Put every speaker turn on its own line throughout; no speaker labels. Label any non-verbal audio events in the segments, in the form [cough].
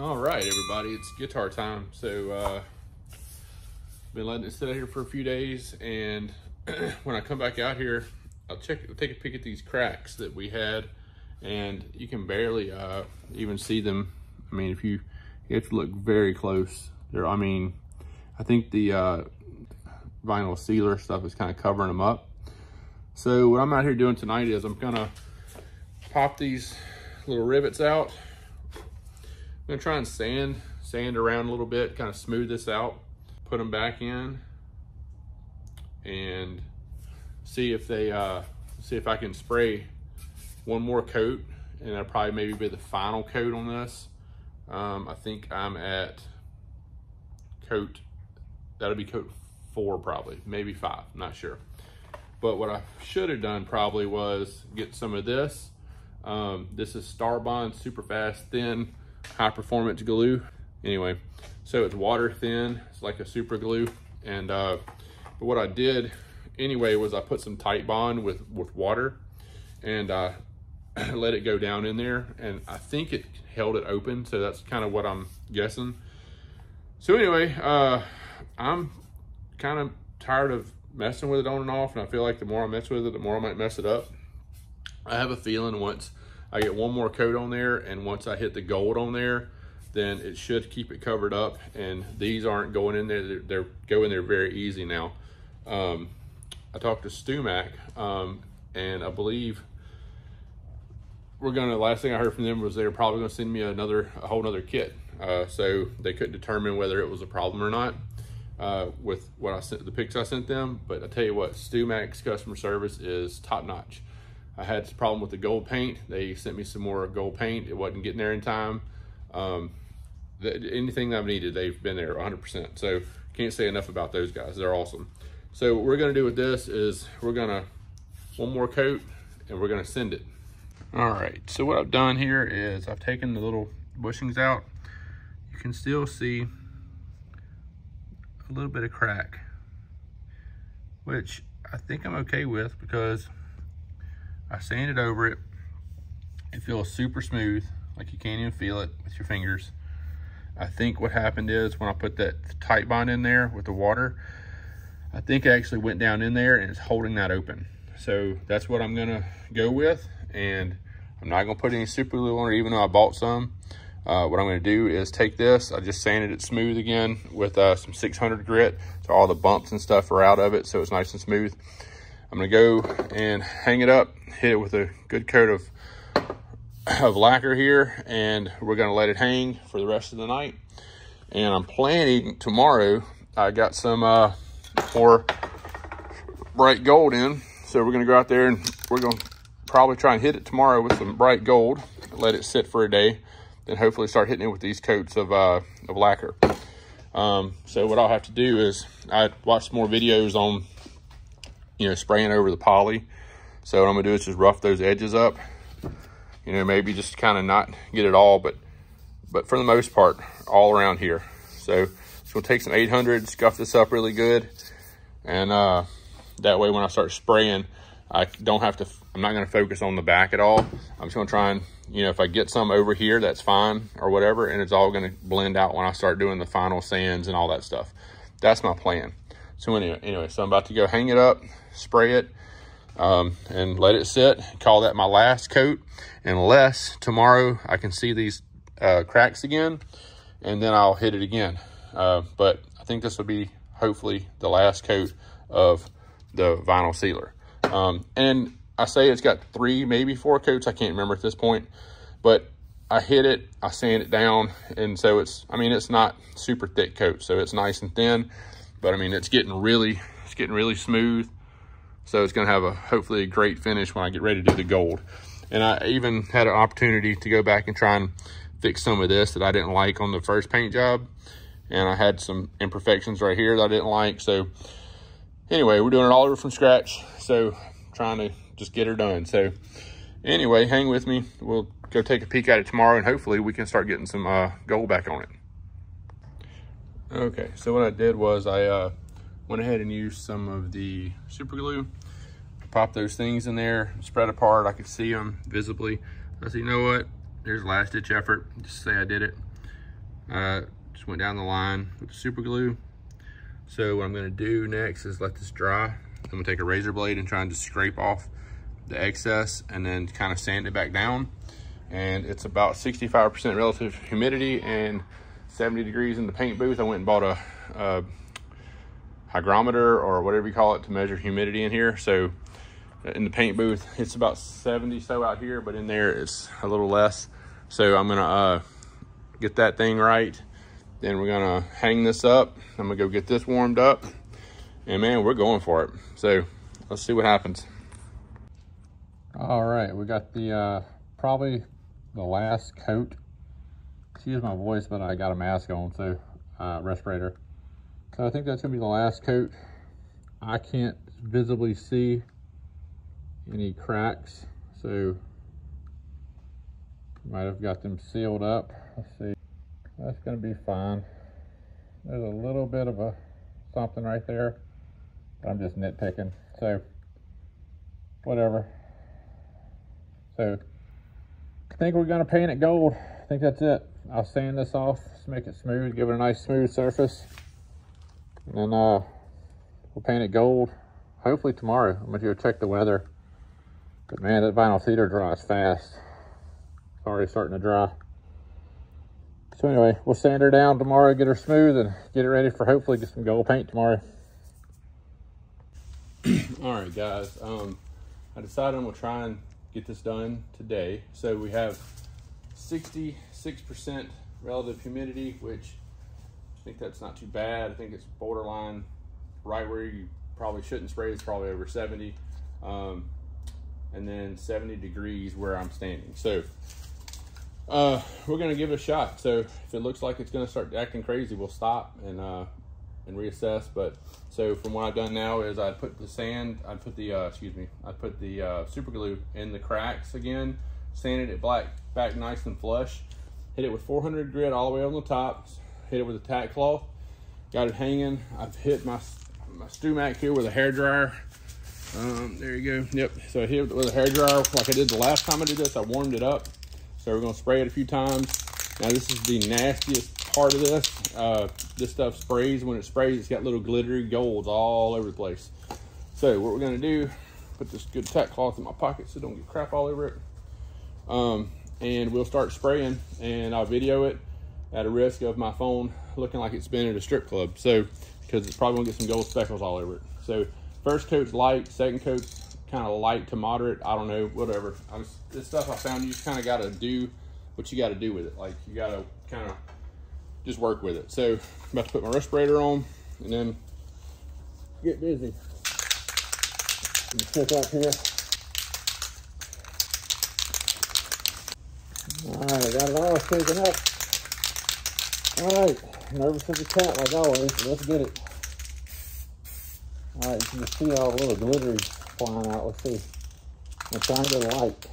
All right, everybody, it's guitar time. So, uh, been letting it sit out here for a few days, and [clears throat] when I come back out here, I'll check, I'll take a peek at these cracks that we had, and you can barely uh, even see them. I mean, if you, you have to look very close. There, I mean, I think the uh, vinyl sealer stuff is kind of covering them up. So what I'm out here doing tonight is I'm gonna pop these little rivets out I'm gonna try and sand, sand around a little bit, kind of smooth this out, put them back in, and see if they, uh, see if I can spray one more coat, and that'll probably maybe be the final coat on this. Um, I think I'm at coat, that'll be coat four probably, maybe five, not sure. But what I should have done probably was get some of this. Um, this is Starbond Super Fast Thin high performance glue. Anyway, so it's water thin. It's like a super glue. And uh, but what I did anyway was I put some Titebond with, with water and I uh, [clears throat] let it go down in there. And I think it held it open. So that's kind of what I'm guessing. So anyway, uh, I'm kind of tired of messing with it on and off. And I feel like the more I mess with it, the more I might mess it up. I have a feeling once I get one more coat on there and once I hit the gold on there, then it should keep it covered up and these aren't going in there. They're, they're going there very easy now. Um, I talked to StewMac um, and I believe we're gonna, last thing I heard from them was they were probably gonna send me another, a whole nother kit. Uh, so they couldn't determine whether it was a problem or not uh, with what I sent, the pics I sent them. But I tell you what, StewMac's customer service is top notch. I had a problem with the gold paint. They sent me some more gold paint. It wasn't getting there in time. Um, the, anything I've needed, they've been there 100%. So can't say enough about those guys. They're awesome. So what we're gonna do with this is we're gonna, one more coat and we're gonna send it. All right, so what I've done here is I've taken the little bushings out. You can still see a little bit of crack, which I think I'm okay with because I sanded over it. It feels super smooth, like you can't even feel it with your fingers. I think what happened is when I put that Titebond in there with the water, I think it actually went down in there and it's holding that open. So that's what I'm gonna go with. And I'm not gonna put any super glue on it, even though I bought some. Uh, what I'm gonna do is take this, I just sanded it smooth again with uh, some 600 grit. So all the bumps and stuff are out of it, so it's nice and smooth. I'm gonna go and hang it up, hit it with a good coat of, of lacquer here, and we're gonna let it hang for the rest of the night. And I'm planning tomorrow, I got some uh, more bright gold in, so we're gonna go out there and we're gonna probably try and hit it tomorrow with some bright gold, let it sit for a day, then hopefully start hitting it with these coats of, uh, of lacquer. Um, so what I'll have to do is I watched more videos on you know, spraying over the poly. So what I'm gonna do is just rough those edges up. You know, maybe just kind of not get it all, but but for the most part, all around here. So it's gonna take some 800, scuff this up really good. And uh, that way when I start spraying, I don't have to, I'm not gonna focus on the back at all. I'm just gonna try and, you know, if I get some over here, that's fine or whatever. And it's all gonna blend out when I start doing the final sands and all that stuff. That's my plan. So anyway, anyway, so I'm about to go hang it up, spray it, um, and let it sit. Call that my last coat. Unless tomorrow I can see these uh, cracks again, and then I'll hit it again. Uh, but I think this will be hopefully the last coat of the vinyl sealer. Um, and I say it's got three, maybe four coats. I can't remember at this point, but I hit it, I sand it down. And so it's, I mean, it's not super thick coat. So it's nice and thin. But I mean, it's getting really, it's getting really smooth. So it's gonna have a, hopefully a great finish when I get ready to do the gold. And I even had an opportunity to go back and try and fix some of this that I didn't like on the first paint job. And I had some imperfections right here that I didn't like. So anyway, we're doing it all over from scratch. So trying to just get her done. So anyway, hang with me. We'll go take a peek at it tomorrow and hopefully we can start getting some uh, gold back on it. Okay, so what I did was I uh, went ahead and used some of the super glue, pop those things in there, spread apart. I could see them visibly. I said, you know what? There's last ditch effort. Just say I did it. I just went down the line with the super glue. So what I'm gonna do next is let this dry. I'm gonna take a razor blade and try and just scrape off the excess and then kind of sand it back down. And it's about 65% relative humidity and 70 degrees in the paint booth. I went and bought a, a hygrometer or whatever you call it to measure humidity in here. So in the paint booth, [laughs] it's about 70 so out here, but in there it's a little less. So I'm gonna uh, get that thing right. Then we're gonna hang this up. I'm gonna go get this warmed up. And man, we're going for it. So let's see what happens. All right, we got the, uh, probably the last coat. Excuse my voice, but I got a mask on, so, uh, respirator. So I think that's gonna be the last coat. I can't visibly see any cracks, so might have got them sealed up. Let's see. That's gonna be fine. There's a little bit of a something right there. I'm just nitpicking. So whatever. So I think we're gonna paint it gold. I think that's it. I'll sand this off, just make it smooth, give it a nice smooth surface. And then uh, we'll paint it gold. Hopefully tomorrow. I'm gonna go check the weather. But man, that vinyl sealer dries fast. It's already starting to dry. So anyway, we'll sand her down tomorrow, get her smooth, and get it ready for hopefully get some gold paint tomorrow. [clears throat] All right, guys. Um, I decided I'm gonna try and get this done today. So we have 66% relative humidity, which I think that's not too bad. I think it's borderline right where you probably shouldn't spray. It's probably over 70. Um, and then 70 degrees where I'm standing. So uh, we're gonna give it a shot. So if it looks like it's gonna start acting crazy, we'll stop and uh, and reassess. But so from what I've done now is I put the sand, I put the, uh, excuse me, I put the uh, super glue in the cracks again, sanded it black, back nice and flush, hit it with 400 grit all the way on the top, hit it with a tack cloth, got it hanging. I've hit my, my StewMac here with a hair dryer. Um, there you go. Yep. So I hit it with a hair dryer like I did the last time I did this. I warmed it up. So we're gonna spray it a few times. Now this is the nastiest part of this. Uh, this stuff sprays. When it sprays, it's got little glittery golds all over the place. So what we're gonna do, put this good tack cloth in my pocket so don't get crap all over it. Um, and we'll start spraying and I'll video it at a risk of my phone looking like it's been at a strip club. So, because it's probably gonna get some gold speckles all over it. So first coat's light, second coat's kind of light to moderate. I don't know, whatever. I'm, this stuff I found you just kind of got to do what you got to do with it. Like you got to kind of just work with it. So I'm about to put my respirator on and then get busy. Check out here. All right, I got it all shaken up. All right, nervous as a cat like always. Let's get it. All right, you can see all the little glittery flying out. Let's see. I'm trying to light.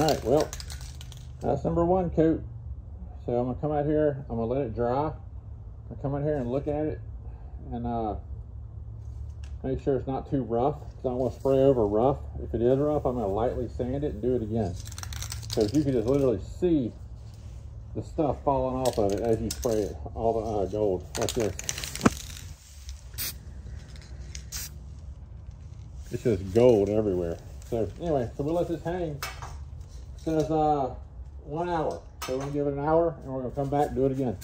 All right, well, that's number one coat. So I'm gonna come out here, I'm gonna let it dry. I come out here and look at it and uh, make sure it's not too rough. I don't want to spray over rough. If it is rough, I'm gonna lightly sand it and do it again. Because you can just literally see the stuff falling off of it as you spray it, all the uh, gold, like this. It's just gold everywhere. So anyway, so we'll let this hang says uh, one hour. So we're gonna give it an hour and we're gonna come back and do it again.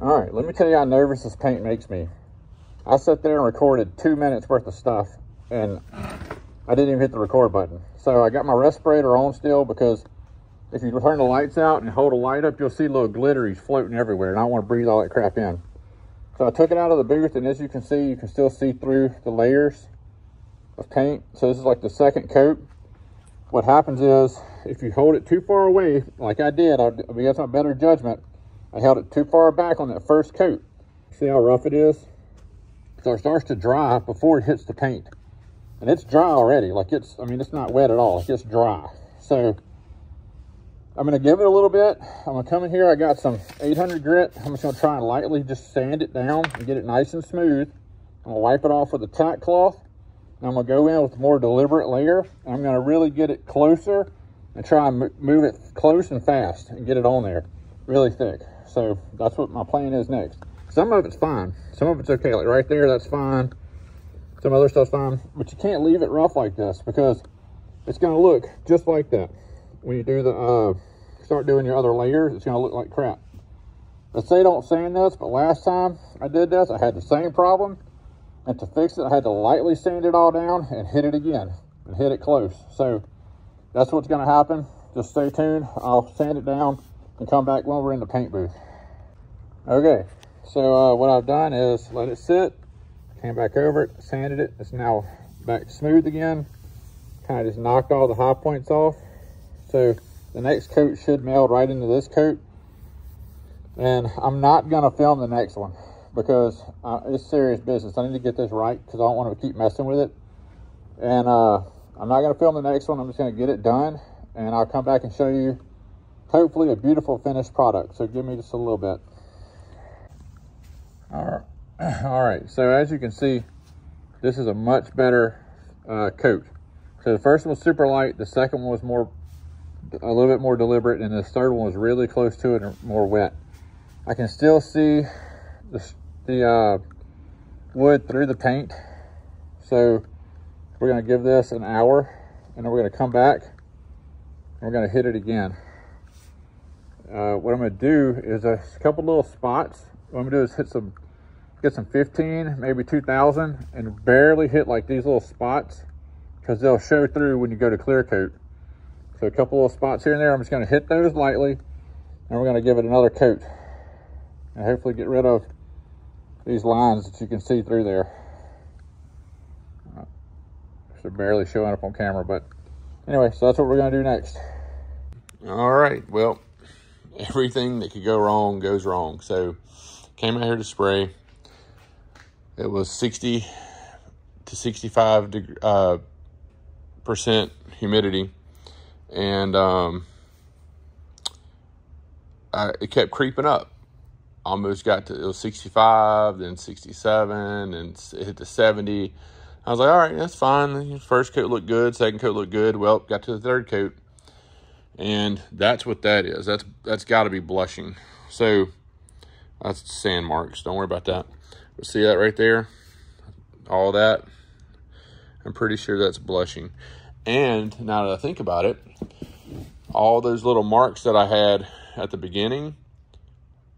All right, let me tell you how nervous this paint makes me. I sat there and recorded two minutes worth of stuff and I didn't even hit the record button. So I got my respirator on still because if you turn the lights out and hold a light up, you'll see little glitteries floating everywhere, and I to breathe all that crap in. So I took it out of the booth, and as you can see, you can still see through the layers of paint. So this is like the second coat. What happens is, if you hold it too far away, like I did, I, guess my better judgment, I held it too far back on that first coat. See how rough it is? So it starts to dry before it hits the paint. And it's dry already. Like it's, I mean, it's not wet at all. It's just dry. So I'm going to give it a little bit. I'm going to come in here. I got some 800 grit. I'm just going to try and lightly just sand it down and get it nice and smooth. I'm going to wipe it off with a tack cloth. I'm to go in with a more deliberate layer. I'm to really get it closer and try and move it close and fast and get it on there really thick. So that's what my plan is next. Some of it's fine. Some of it's okay. Like right there, that's fine. Some other stuff's fine. But you can't leave it rough like this because it's to look just like that when you do the uh, start doing your other layers, it's to look like crap. Let's say don't sand this, but last time I did this, I had the same problem. And to fix it, I had to lightly sand it all down and hit it again and hit it close. So that's what's going to happen. Just stay tuned. I'll sand it down and come back when we're in the paint booth. Okay, so uh, what I've done is let it sit, came back over it, sanded it. It's now back smooth again. Kind of just knocked all the high points off. So the next coat should meld right into this coat. And I'm not going to film the next one because uh, it's serious business. I need to get this right because I don't want to keep messing with it. And uh, I'm not going to film the next one. I'm just going to get it done. And I'll come back and show you, hopefully, a beautiful finished product. So give me just a little bit. All right. [clears throat] All right. So as you can see, this is a much better uh, coat. So the first one was super light. The second one was more a little bit more deliberate, and the third one was really close to it and more wet. I can still see the, the uh, wood through the paint. So we're gonna give this an hour, and then we're gonna come back, and we're gonna hit it again. Uh, what I'm gonna do is a couple little spots. What I'm gonna do is hit some, get some 15, maybe 2000, and barely hit like these little spots, because they'll show through when you go to clear coat. So a couple little spots here and there, I'm just gonna hit those lightly and we're gonna give it another coat and hopefully get rid of these lines that you can see through there. They're barely showing up on camera, but anyway, so that's what we're gonna do next. All right, well, everything that could go wrong goes wrong. So came out here to spray. It was 60 to 65 uh, percent humidity and um, I, it kept creeping up. Almost got to it was 65, then 67, and it hit the 70. I was like, all right, that's fine. First coat looked good, second coat looked good. Well, got to the third coat, and that's what that is. That's that's got to be blushing. So that's sand marks. Don't worry about that. But see that right there? All that. I'm pretty sure that's blushing. And now that I think about it, all those little marks that I had at the beginning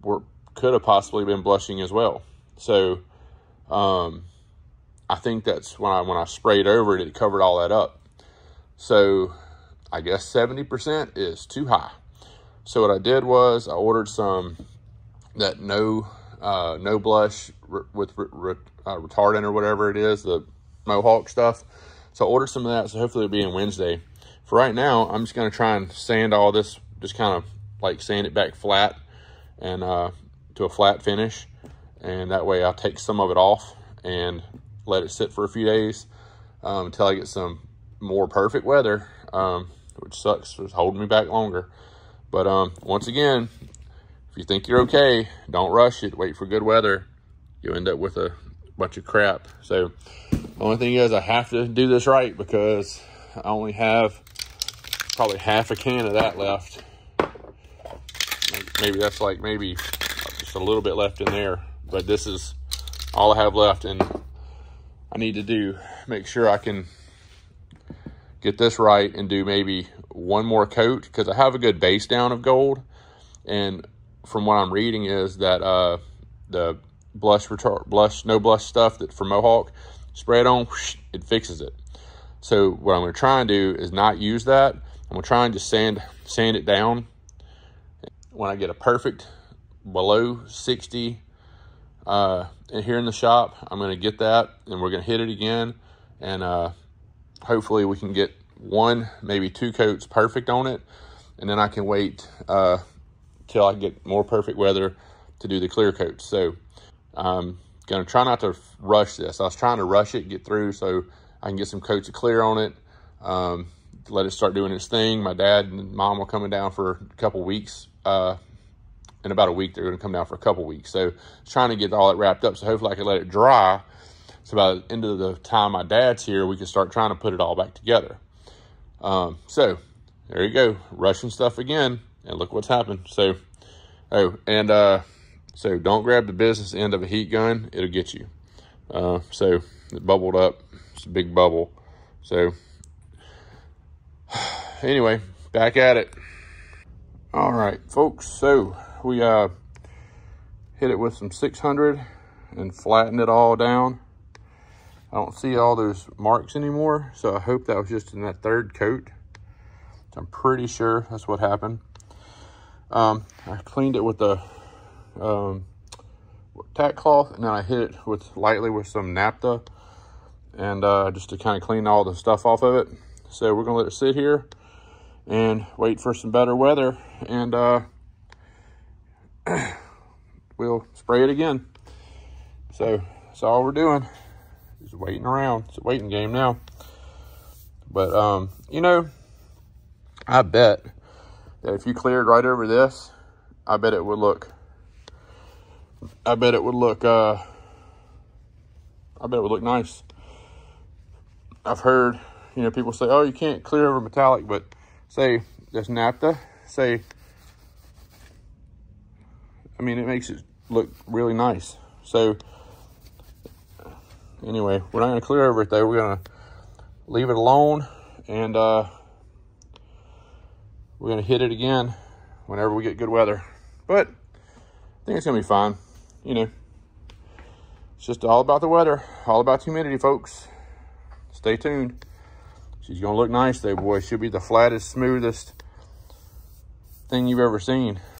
were could have possibly been blushing as well. So um, I think that's when I when I sprayed over it, it covered all that up. So I guess 70% is too high. So what I did was I ordered some that no uh, no blush with uh, retardant or whatever it is, the Mohawk stuff. So I ordered some of that, so hopefully it'll be in Wednesday. For right now, I'm just going to try and sand all this, just kind of like sand it back flat and uh, to a flat finish. And that way I'll take some of it off and let it sit for a few days um, until I get some more perfect weather, um, which sucks. It's holding me back longer. But um, once again, if you think you're okay, don't rush it. Wait for good weather. You'll end up with a bunch of crap. So the only thing is I have to do this right because I only have probably half a can of that left. Maybe that's like maybe a little bit left in there. But this is all I have left. And I need to do, make sure I can get this right and do maybe one more coat because I have a good base down of gold. And from what I'm reading is that uh, the blush, blush, no blush stuff that for Mohawk spray it on, it fixes it. So what I'm gonna try and do is not use that. I'm gonna try and just sand, sand it down. When I get a perfect below 60 uh, here in the shop, I'm gonna get that and we're gonna hit it again. And uh, hopefully we can get one, maybe two coats perfect on it. And then I can wait uh, till I get more perfect weather to do the clear coats. So I'm um, gonna try not to rush this. I was trying to rush it, get through so I can get some coats of clear on it. Um, let it start doing its thing. My dad and mom are coming down for a couple weeks. Uh, in about a week, they're going to come down for a couple weeks. So trying to get all that wrapped up. So hopefully I can let it dry. So by the end of the time my dad's here, we can start trying to put it all back together. Um, so there you go, Russian stuff again, and look what's happened. So, oh, and uh, so don't grab the business end of a heat gun; it'll get you. Uh, so it bubbled up. It's a big bubble. So [sighs] anyway, back at it. All right, folks. So we uh, hit it with some 600 and flattened it all down. I don't see all those marks anymore, so I hope that was just in that third coat. I'm pretty sure that's what happened. Um, I cleaned it with the um, tack cloth, and then I hit it with lightly with some naphtha, and uh, just to kind of clean all the stuff off of it. So we're gonna let it sit here and wait for some better weather, and uh, [clears throat] we'll spray it again. So that's all we're doing. Just waiting around. It's a waiting game now. But um, you know, I bet that if you cleared right over this, I bet it would look, I bet it would look, uh, I bet it would look nice. I've heard, you know, people say, oh, you can't clear over metallic, but say there's naphtha, say, I mean, it makes it look really nice. So anyway, we're not to clear over it though. We're to leave it alone and, uh, we're to hit it again whenever we get good weather. But I think it's to be fine. You know, it's just all about the weather, all about humidity, folks. Stay tuned. She's to look nice though, boy. She'll be the flattest, smoothest thing you've ever seen.